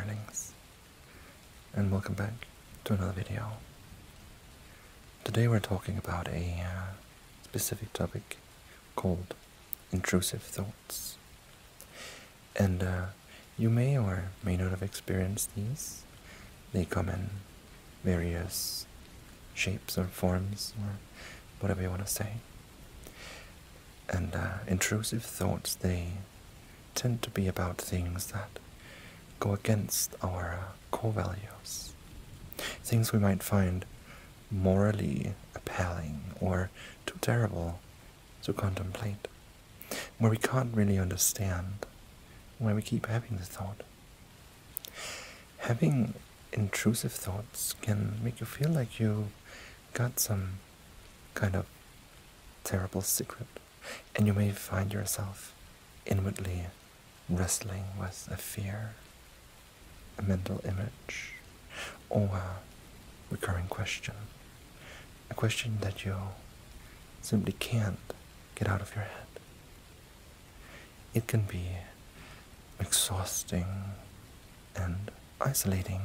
darlings, and welcome back to another video. Today we're talking about a uh, specific topic called intrusive thoughts. And uh, you may or may not have experienced these. They come in various shapes or forms or whatever you want to say. And uh, intrusive thoughts, they tend to be about things that go against our uh, core values. Things we might find morally appalling or too terrible to contemplate, where we can't really understand why we keep having the thought. Having intrusive thoughts can make you feel like you got some kind of terrible secret, and you may find yourself inwardly wrestling with a fear, a mental image, or a recurring question. A question that you simply can't get out of your head. It can be exhausting and isolating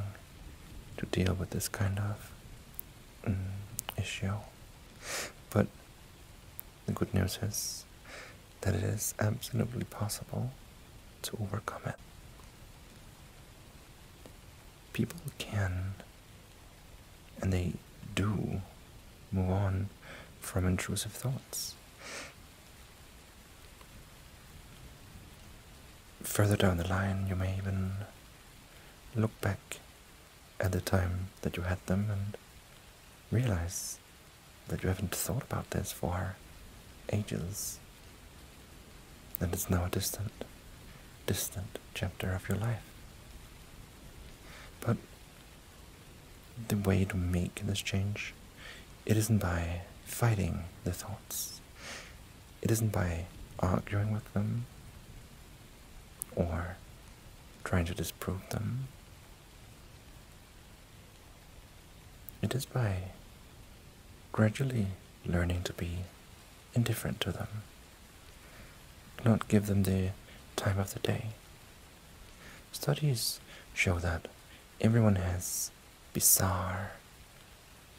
to deal with this kind of mm, issue. But the good news is that it is absolutely possible to overcome it. People can, and they do, move on from intrusive thoughts. Further down the line, you may even look back at the time that you had them and realize that you haven't thought about this for ages. And it's now a distant, distant chapter of your life. But the way to make this change, it isn't by fighting the thoughts. It isn't by arguing with them or trying to disprove them. It is by gradually learning to be indifferent to them, not give them the time of the day. Studies show that everyone has bizarre,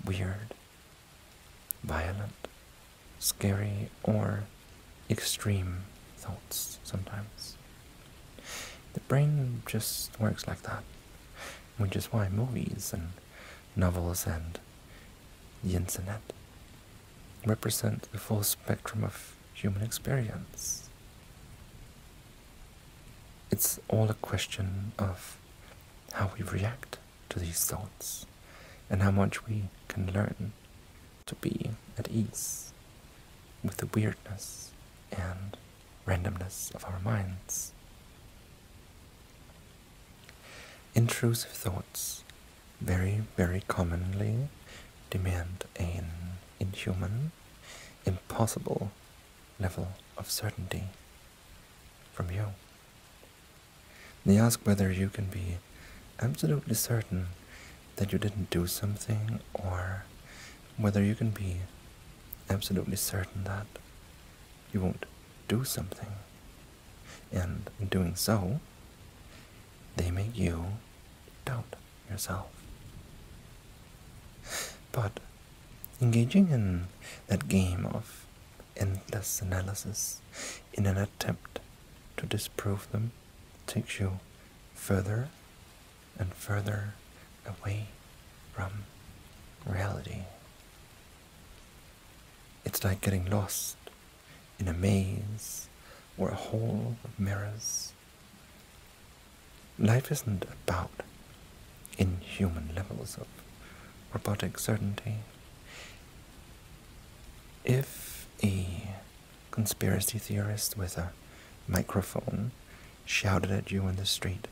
weird, violent, scary, or extreme thoughts sometimes. The brain just works like that, which is why movies and novels and the internet represent the full spectrum of human experience. It's all a question of how we react to these thoughts and how much we can learn to be at ease with the weirdness and randomness of our minds. Intrusive thoughts very, very commonly demand an inhuman, impossible level of certainty from you. They ask whether you can be absolutely certain that you didn't do something or whether you can be absolutely certain that you won't do something. And in doing so, they make you doubt yourself. But engaging in that game of endless analysis in an attempt to disprove them takes you further and further away from reality. It's like getting lost in a maze or a hall of mirrors. Life isn't about inhuman levels of robotic certainty. If a conspiracy theorist with a microphone shouted at you in the street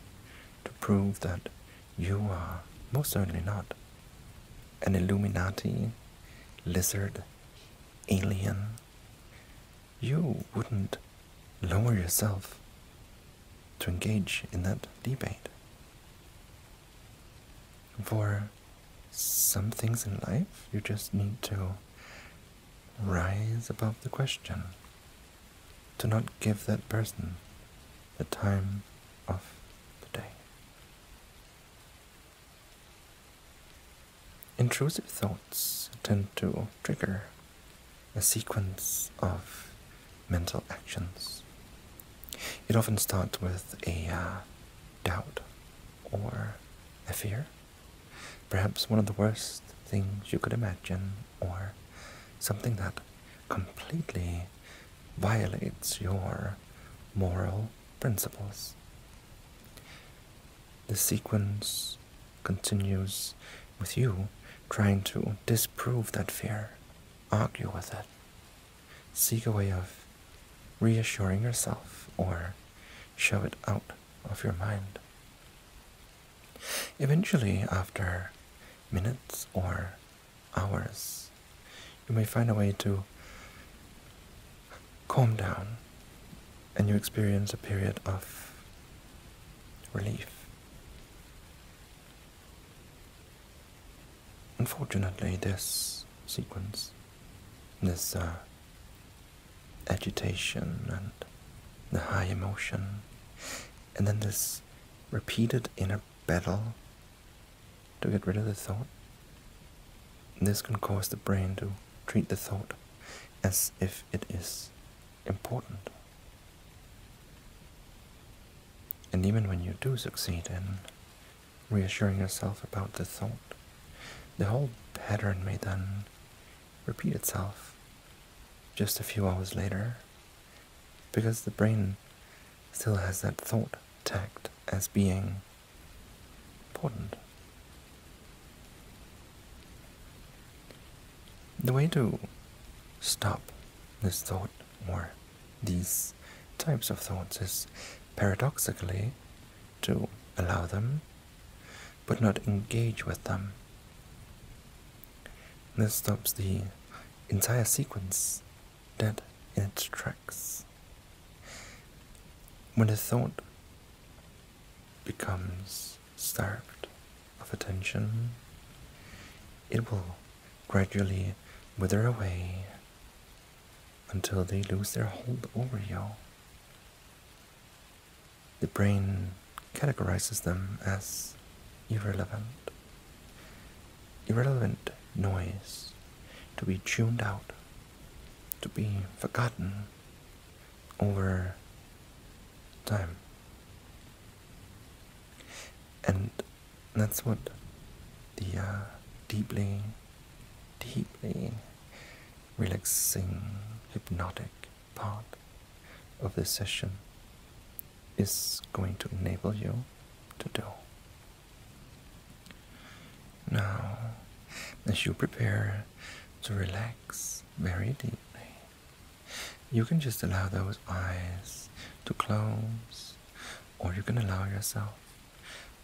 to prove that you are most certainly not an Illuminati, lizard, alien, you wouldn't lower yourself to engage in that debate. For some things in life, you just need to rise above the question, to not give that person the time of the day. Intrusive thoughts tend to trigger a sequence of mental actions. It often starts with a uh, doubt or a fear, perhaps one of the worst things you could imagine, or something that completely violates your moral principles. The sequence continues with you trying to disprove that fear, argue with it, seek a way of reassuring yourself or shove it out of your mind. Eventually, after minutes or hours, you may find a way to calm down and you experience a period of relief. Unfortunately, this sequence, this uh, agitation and the high emotion, and then this repeated inner battle to get rid of the thought, this can cause the brain to treat the thought as if it is important. And even when you do succeed in reassuring yourself about the thought, the whole pattern may then repeat itself just a few hours later because the brain still has that thought tagged as being important. The way to stop this thought or these types of thoughts is paradoxically to allow them but not engage with them. This stops the entire sequence dead in its tracks. When a thought becomes starved of attention, it will gradually wither away until they lose their hold over you. The brain categorizes them as irrelevant. Irrelevant noise to be tuned out, to be forgotten over time. And that's what the uh, deeply, deeply relaxing, hypnotic part of this session is going to enable you to do. Now, as you prepare to relax very deeply, you can just allow those eyes to close, or you can allow yourself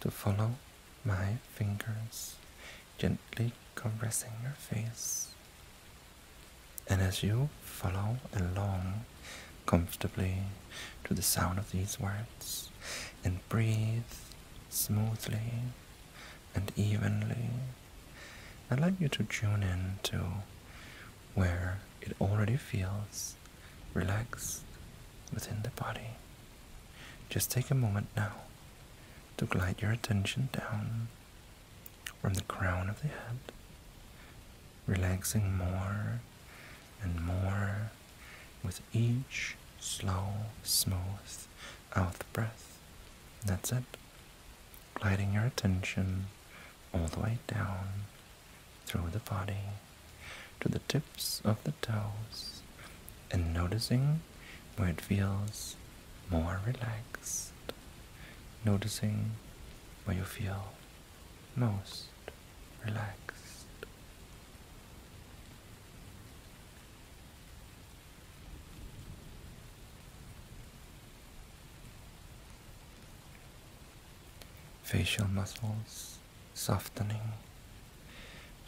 to follow my fingers gently caressing your face. And as you follow along comfortably to the sound of these words and breathe smoothly and evenly, I'd like you to tune in to where it already feels relaxed within the body. Just take a moment now to glide your attention down from the crown of the head, relaxing more and more with each slow, smooth out breath. That's it. Gliding your attention all the way down through the body to the tips of the toes and noticing where it feels more relaxed. Noticing where you feel most relaxed. facial muscles softening,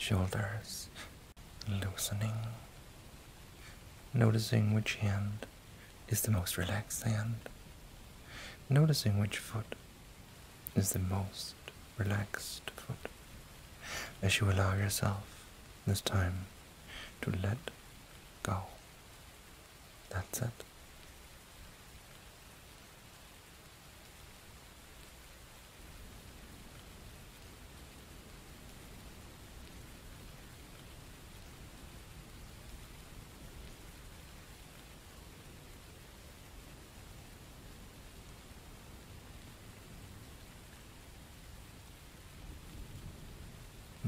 shoulders loosening, noticing which hand is the most relaxed hand, noticing which foot is the most relaxed foot as you allow yourself this time to let go. That's it.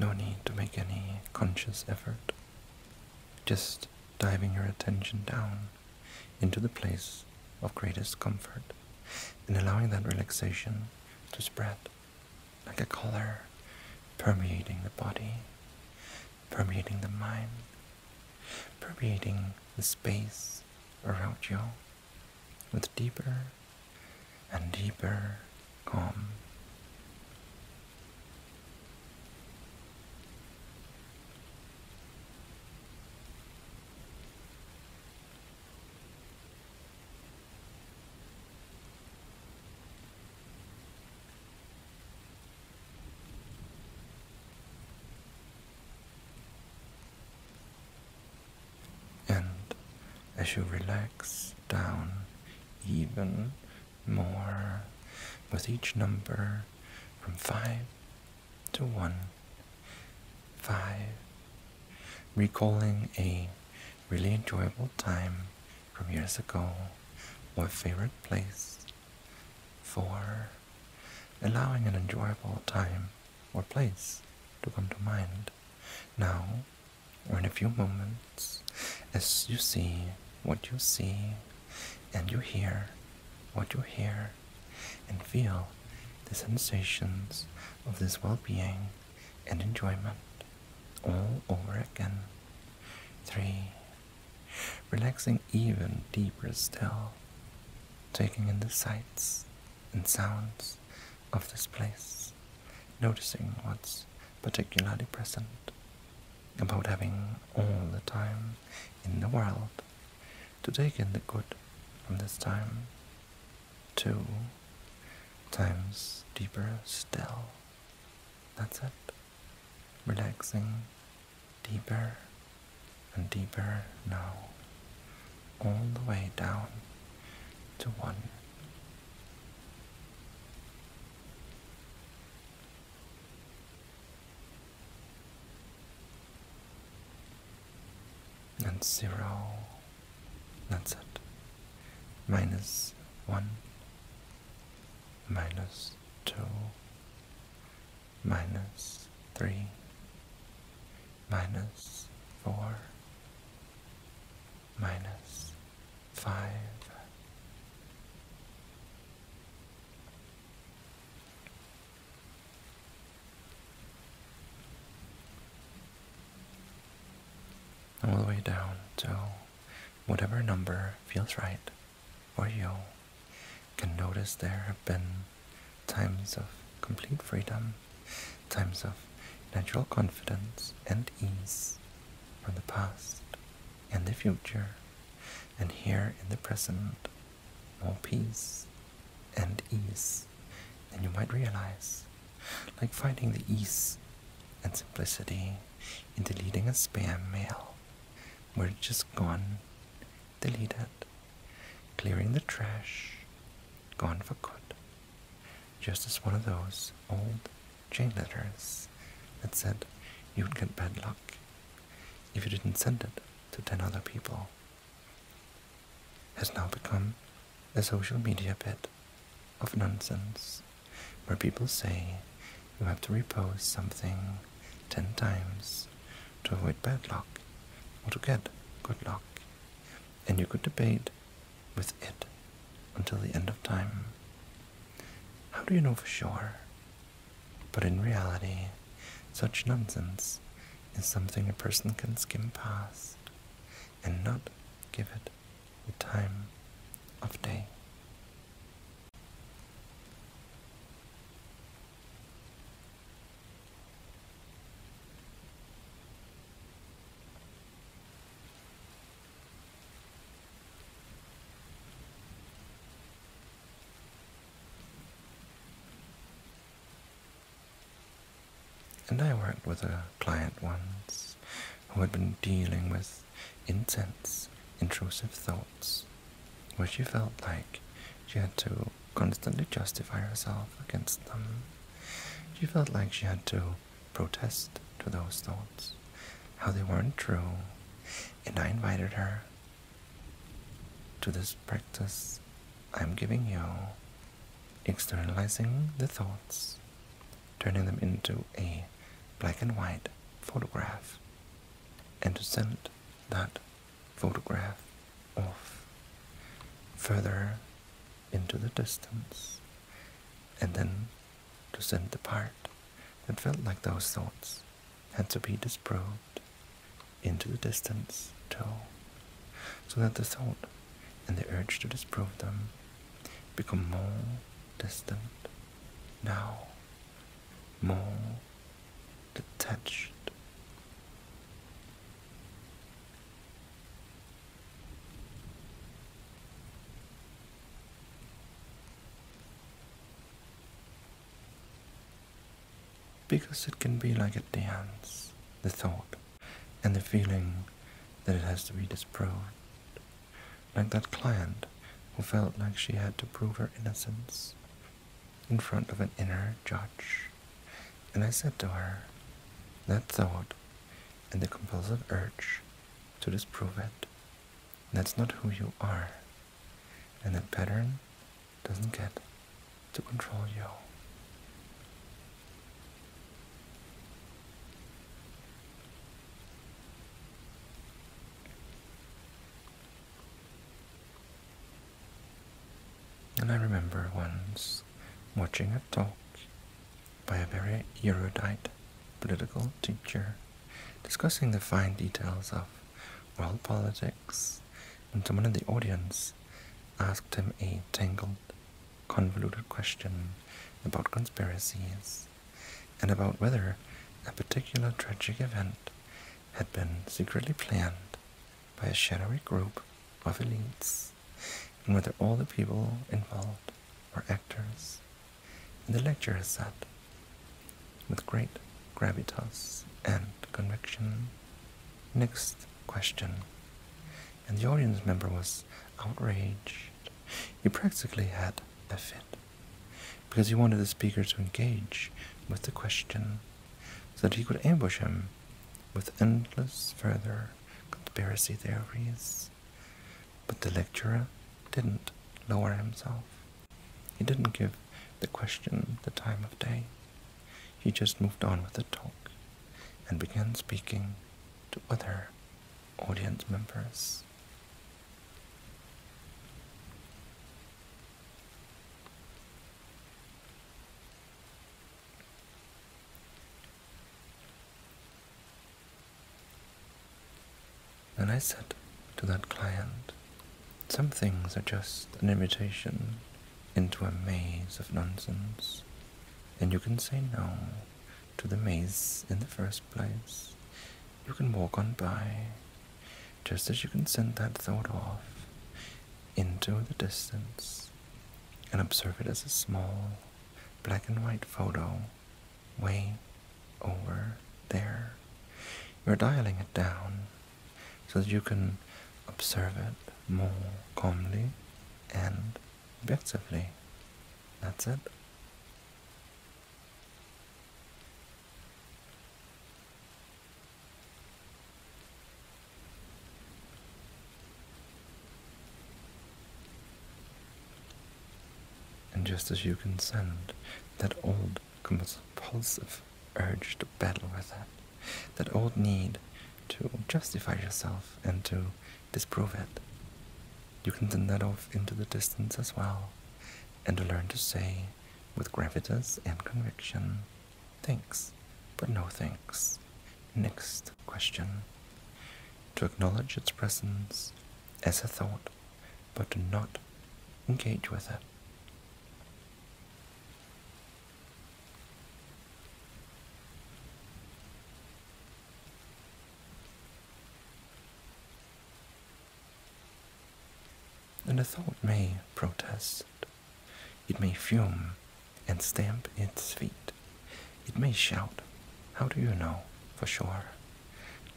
No need to make any conscious effort. Just diving your attention down into the place of greatest comfort and allowing that relaxation to spread like a color permeating the body, permeating the mind, permeating the space around you with deeper and deeper calm. And as you relax down even more with each number from 5 to 1, 5, recalling a really enjoyable time from years ago. Or favorite place, 4, allowing an enjoyable time or place to come to mind. Now or in a few moments as you see what you see and you hear what you hear and feel the sensations of this well-being and enjoyment all over again. 3. Relaxing even deeper still, taking in the sights and sounds of this place, noticing what's particularly present about having all the time in the world to take in the good from this time. Two times deeper still. That's it. Relaxing deeper and deeper now, all the way down to one. and zero. That's it. Minus one, minus two, minus three, minus four, minus five. all the way down to whatever number feels right for you. Can notice there have been times of complete freedom, times of natural confidence and ease from the past and the future, and here in the present, more peace and ease than you might realize, like finding the ease and simplicity in deleting a spam mail were just gone, deleted, clearing the trash, gone for good, just as one of those old chain letters that said you'd get bad luck if you didn't send it to 10 other people has now become a social media bit of nonsense where people say you have to repost something 10 times to avoid bad luck or to get good luck, and you could debate with it until the end of time. How do you know for sure? But in reality, such nonsense is something a person can skim past and not give it the time of day. And I worked with a client once who had been dealing with intense, intrusive thoughts, where she felt like she had to constantly justify herself against them. She felt like she had to protest to those thoughts, how they weren't true, and I invited her to this practice I'm giving you, externalizing the thoughts, turning them into a black and white photograph and to send that photograph off further into the distance and then to send the part that felt like those thoughts had to be disproved into the distance too, so that the thought and the urge to disprove them become more distant now, more detached. Because it can be like a dance, the thought and the feeling that it has to be disproved. Like that client who felt like she had to prove her innocence in front of an inner judge. And I said to her, that thought and the compulsive urge to disprove it, that's not who you are. And that pattern doesn't get to control you. And I remember once watching a talk by a very erudite political teacher discussing the fine details of world politics, and someone in the audience asked him a tangled, convoluted question about conspiracies and about whether a particular tragic event had been secretly planned by a shadowy group of elites and whether all the people involved were actors. And the lecturer said, with great gravitas and conviction, next question. And the audience member was outraged. He practically had a fit because he wanted the speaker to engage with the question so that he could ambush him with endless further conspiracy theories. But the lecturer didn't lower himself. He didn't give the question the time of day. He just moved on with the talk and began speaking to other audience members. And I said to that client, some things are just an imitation into a maze of nonsense, and you can say no to the maze in the first place. You can walk on by, just as you can send that thought off into the distance and observe it as a small black and white photo way over there. You're dialing it down so that you can observe it more calmly and objectively. That's it. Just as you can send that old compulsive urge to battle with it, that old need to justify yourself and to disprove it. You can send that off into the distance as well, and to learn to say, with gravitas and conviction, thanks, but no thanks. Next question. To acknowledge its presence as a thought, but to not engage with it. Thought may protest. It may fume and stamp its feet. It may shout, how do you know, for sure,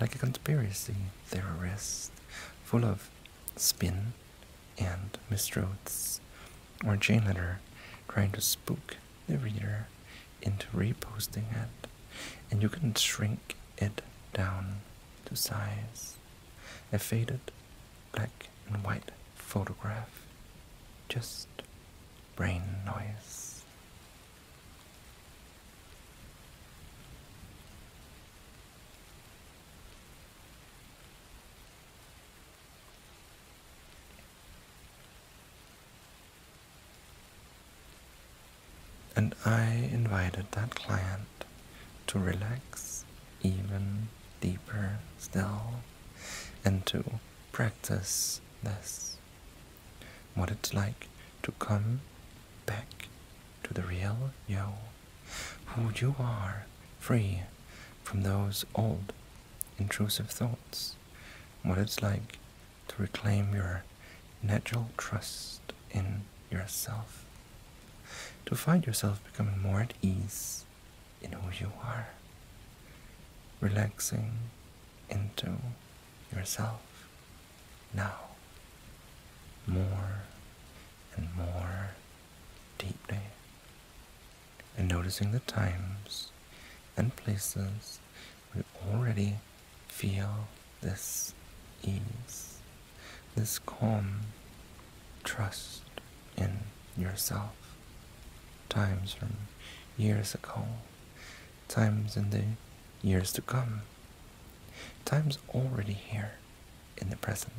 like a conspiracy theorist full of spin and mistruths, or a chain letter trying to spook the reader into reposting it, and you can shrink it down to size. A faded black and white photograph, just brain noise. And I invited that client to relax even deeper still and to practice this. What it's like to come back to the real you, who you are, free from those old intrusive thoughts. What it's like to reclaim your natural trust in yourself. To find yourself becoming more at ease in who you are. Relaxing into yourself now. More and more deeply. And noticing the times and places we already feel this ease, this calm trust in yourself. Times from years ago, times in the years to come, times already here in the present.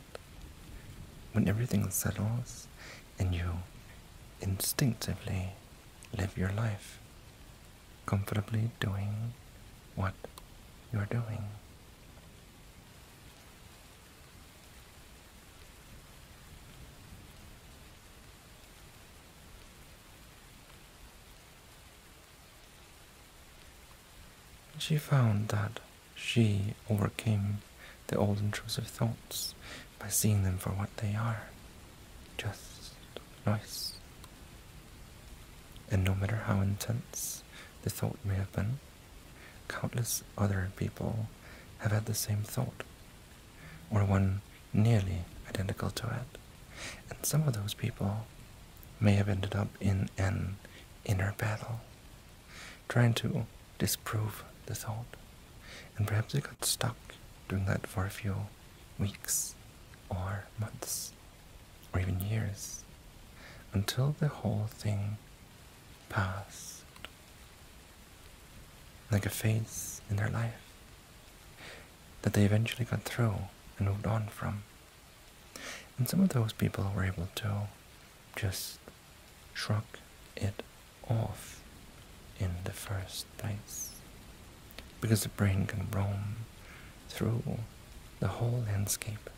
When everything settles and you instinctively live your life, comfortably doing what you're doing. She found that she overcame the old intrusive thoughts by seeing them for what they are just noise. And no matter how intense the thought may have been, countless other people have had the same thought, or one nearly identical to it. And some of those people may have ended up in an inner battle, trying to disprove the thought. And perhaps they got stuck doing that for a few weeks or months or even years until the whole thing passed like a phase in their life that they eventually got through and moved on from. And some of those people were able to just shrug it off in the first place because the brain can roam through the whole landscape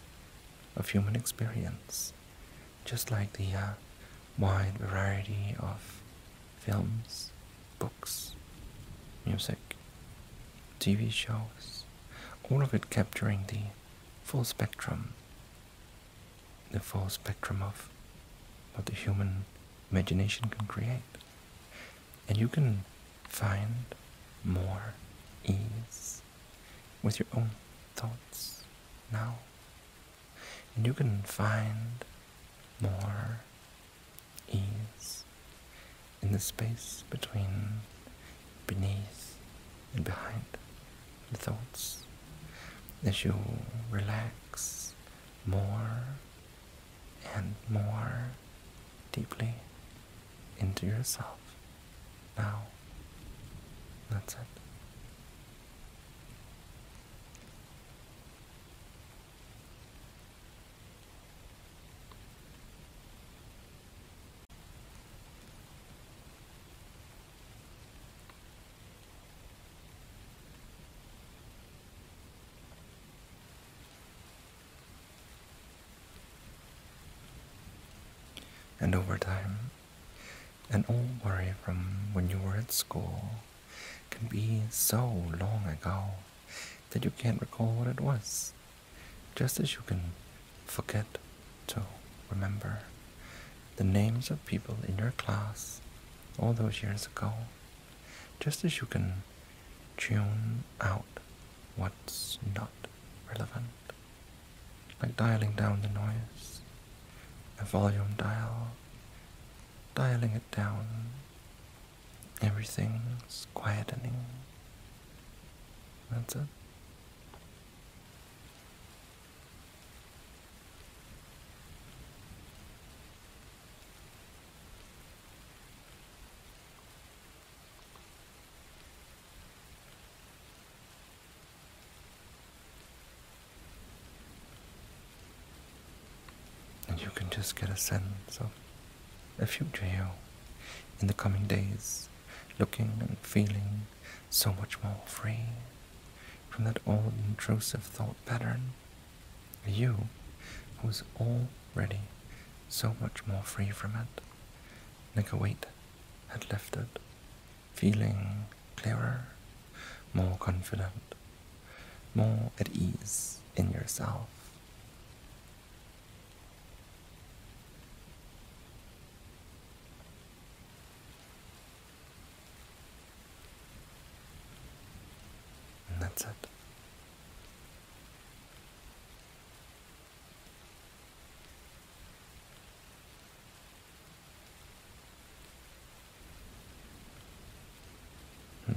of human experience, just like the uh, wide variety of films, books, music, TV shows, all of it capturing the full spectrum, the full spectrum of what the human imagination can create. And you can find more ease with your own thoughts now. And you can find more ease in the space between, beneath, and behind the thoughts as you relax more and more deeply into yourself. Now, that's it. And over time, an old worry from when you were at school can be so long ago that you can't recall what it was, just as you can forget to remember the names of people in your class all those years ago, just as you can tune out what's not relevant, like dialing down the noise volume dial, dialing it down. Everything's quietening. That's it. You can just get a sense of a future you in the coming days, looking and feeling so much more free from that old intrusive thought pattern. You, who is already so much more free from it, like a weight had lifted, feeling clearer, more confident, more at ease in yourself. And that's it. Hmm.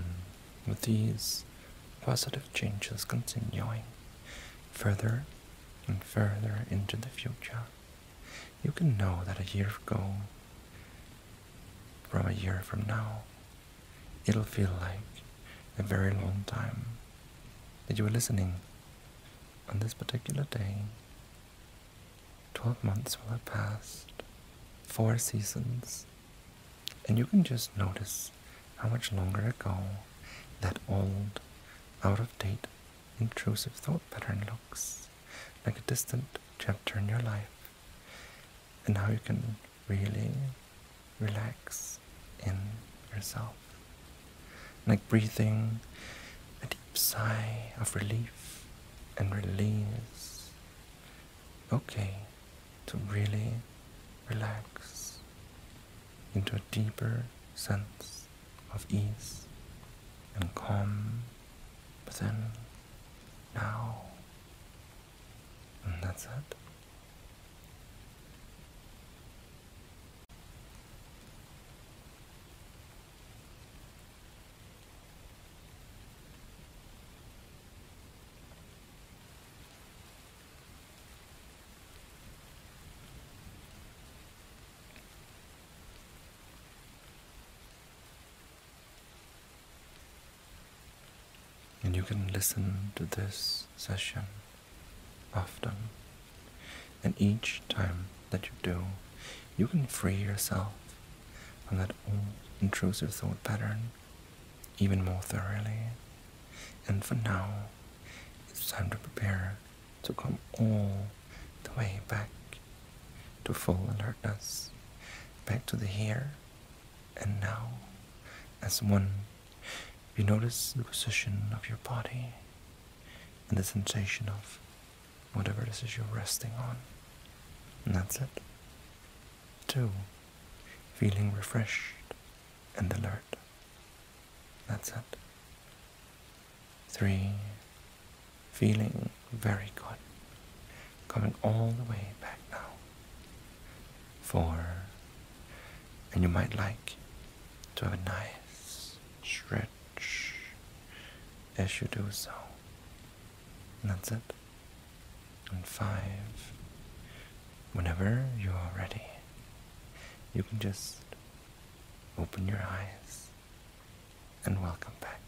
With these positive changes continuing further and further into the future, you can know that a year ago, from a year from now, it'll feel like a very long time that you were listening on this particular day. Twelve months will have passed, four seasons, and you can just notice how much longer ago that old, out of date, intrusive thought pattern looks like a distant chapter in your life, and how you can really relax in yourself. Like breathing sigh of relief and release. Okay, to really relax into a deeper sense of ease and calm within now. And that's it. And you can listen to this session often. And each time that you do, you can free yourself from that old intrusive thought pattern even more thoroughly. And for now, it's time to prepare to come all the way back to full alertness, back to the here and now as one you notice the position of your body and the sensation of whatever it is you're resting on. And that's it. Two, feeling refreshed and alert. That's it. Three, feeling very good. Coming all the way back now. Four, and you might like to have a nice stretch as you do so. And that's it. And five, whenever you are ready, you can just open your eyes and welcome back.